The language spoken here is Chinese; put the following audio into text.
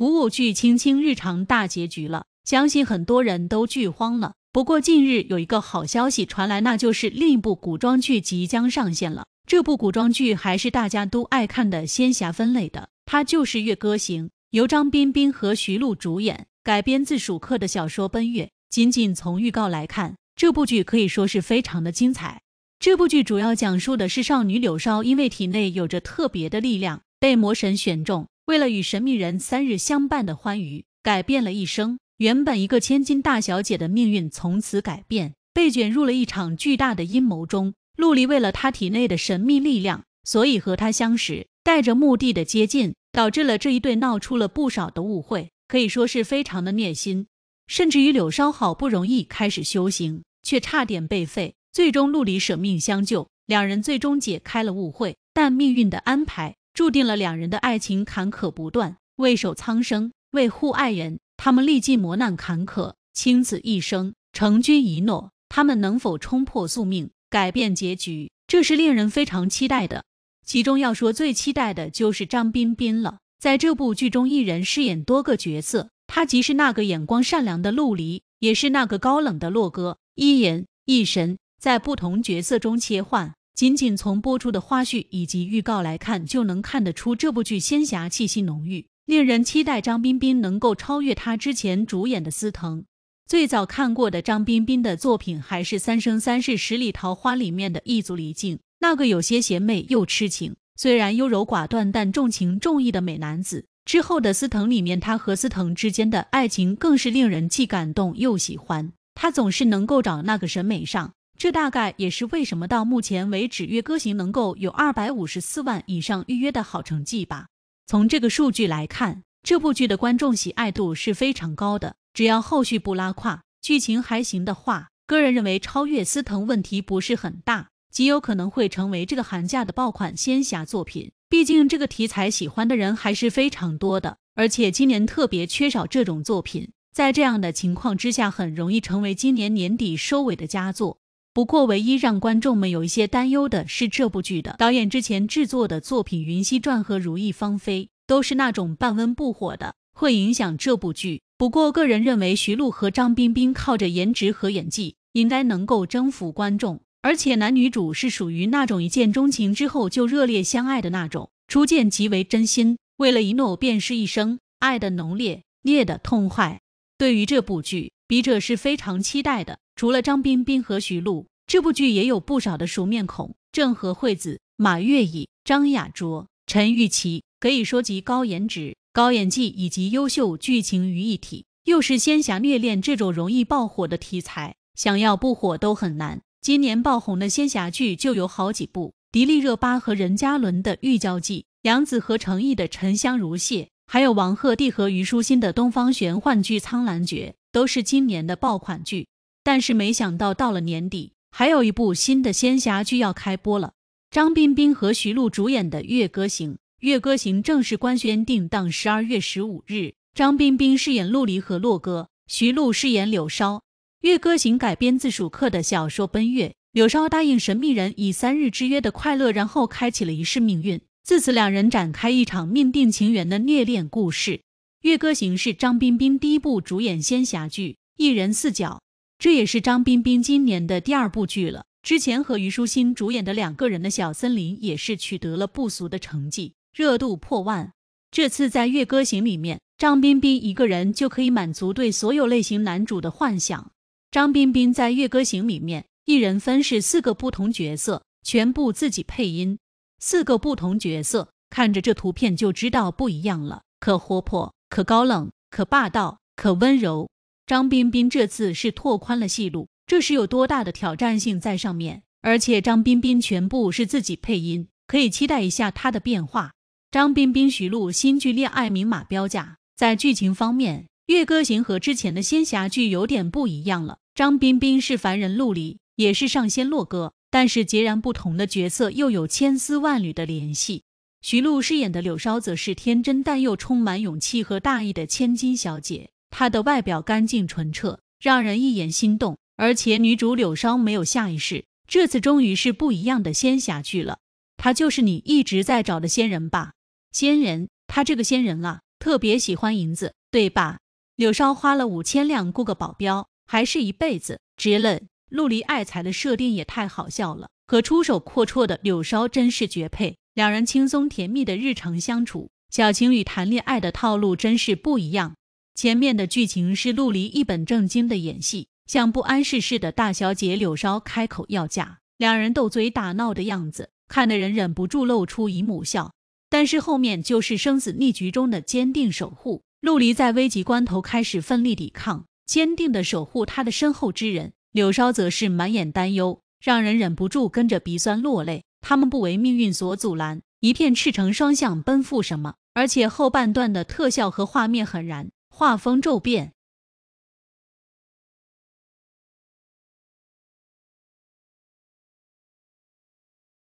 鼓舞剧青青日常大结局了，相信很多人都剧荒了。不过近日有一个好消息传来，那就是另一部古装剧即将上线了。这部古装剧还是大家都爱看的仙侠分类的，它就是《月歌行》，由张彬彬和徐璐主演，改编自蜀客的小说《奔月》。仅仅从预告来看，这部剧可以说是非常的精彩。这部剧主要讲述的是少女柳梢因为体内有着特别的力量，被魔神选中，为了与神秘人三日相伴的欢愉，改变了一生。原本一个千金大小姐的命运从此改变，被卷入了一场巨大的阴谋中。陆离为了她体内的神秘力量，所以和她相识，带着目的的接近，导致了这一对闹出了不少的误会，可以说是非常的虐心。甚至于柳梢好不容易开始修行，却差点被废，最终陆离舍命相救，两人最终解开了误会。但命运的安排注定了两人的爱情坎坷不断，为守苍生，为护爱人。他们历尽磨难坎坷，倾子一生，成君一诺。他们能否冲破宿命，改变结局？这是令人非常期待的。其中要说最期待的就是张彬彬了。在这部剧中，一人饰演多个角色，他既是那个眼光善良的陆离，也是那个高冷的洛哥，一眼一神，在不同角色中切换。仅仅从播出的花絮以及预告来看，就能看得出这部剧仙侠气息浓郁。令人期待张彬彬能够超越他之前主演的司藤。最早看过的张彬彬的作品还是《三生三世十里桃花》里面的一足离境，那个有些邪魅又痴情，虽然优柔寡断但重情重义的美男子。之后的司藤里面，他和司藤之间的爱情更是令人既感动又喜欢。他总是能够找那个审美上，这大概也是为什么到目前为止《月歌行》能够有二百五十四万以上预约的好成绩吧。从这个数据来看，这部剧的观众喜爱度是非常高的。只要后续不拉胯，剧情还行的话，个人认为超越司藤问题不是很大，极有可能会成为这个寒假的爆款仙侠作品。毕竟这个题材喜欢的人还是非常多的，而且今年特别缺少这种作品，在这样的情况之下，很容易成为今年年底收尾的佳作。不过，唯一让观众们有一些担忧的是，这部剧的导演之前制作的作品《云溪传》和《如意芳菲》都是那种半温不火的，会影响这部剧。不过，个人认为徐璐和张彬彬靠着颜值和演技，应该能够征服观众。而且，男女主是属于那种一见钟情之后就热烈相爱的那种，初见极为真心，为了一诺便是一生，爱的浓烈，烈的痛快。对于这部剧，笔者是非常期待的。除了张彬彬和徐璐，这部剧也有不少的熟面孔：郑和惠子、马月乙、张雅卓、陈钰琪，可以说集高颜值、高演技以及优秀剧情于一体。又是仙侠虐恋这种容易爆火的题材，想要不火都很难。今年爆红的仙侠剧就有好几部：迪丽热巴和任嘉伦的《玉娇记》，杨紫和程毅的《沉香如屑》，还有王鹤棣和虞书欣的《东方玄幻剧苍兰诀》，都是今年的爆款剧。但是没想到，到了年底，还有一部新的仙侠剧要开播了。张彬彬和徐璐主演的《月歌行》，《月歌行》正式官宣定档十二月十五日。张彬彬饰演陆离和洛哥，徐璐饰演柳梢。《月歌行》改编自蜀客的小说《奔月》，柳梢答应神秘人以三日之约的快乐，然后开启了一世命运。自此，两人展开一场命定情缘的虐恋故事。《月歌行》是张彬彬第一部主演仙侠剧，一人四角。这也是张彬彬今年的第二部剧了。之前和虞书欣主演的两个人的小森林也是取得了不俗的成绩，热度破万。这次在《月歌行》里面，张彬彬一个人就可以满足对所有类型男主的幻想。张彬彬在《月歌行》里面一人分饰四个不同角色，全部自己配音。四个不同角色，看着这图片就知道不一样了，可活泼，可高冷，可霸道，可温柔。张彬彬这次是拓宽了戏路，这是有多大的挑战性在上面？而且张彬彬全部是自己配音，可以期待一下他的变化。张彬彬、徐璐新剧恋爱明码标价，在剧情方面，《月歌行》和之前的仙侠剧有点不一样了。张彬彬是凡人陆离，也是上仙洛哥，但是截然不同的角色又有千丝万缕的联系。徐璐饰演的柳梢则是天真但又充满勇气和大义的千金小姐。她的外表干净纯澈，让人一眼心动。而且女主柳梢没有下意识，这次终于是不一样的仙侠剧了。她就是你一直在找的仙人吧？仙人，他这个仙人啊，特别喜欢银子，对吧？柳梢花了五千两雇个保镖，还是一辈子，直愣。陆离爱财的设定也太好笑了，和出手阔绰的柳梢真是绝配。两人轻松甜蜜的日常相处，小情侣谈恋爱的套路真是不一样。前面的剧情是陆离一本正经的演戏，向不谙世事的大小姐柳梢开口要嫁，两人斗嘴打闹的样子，看得人忍不住露出姨母笑。但是后面就是生死逆局中的坚定守护，陆离在危急关头开始奋力抵抗，坚定的守护他的身后之人；柳梢则是满眼担忧，让人忍不住跟着鼻酸落泪。他们不为命运所阻拦，一片赤诚双向奔赴什么？而且后半段的特效和画面很燃，画风骤变，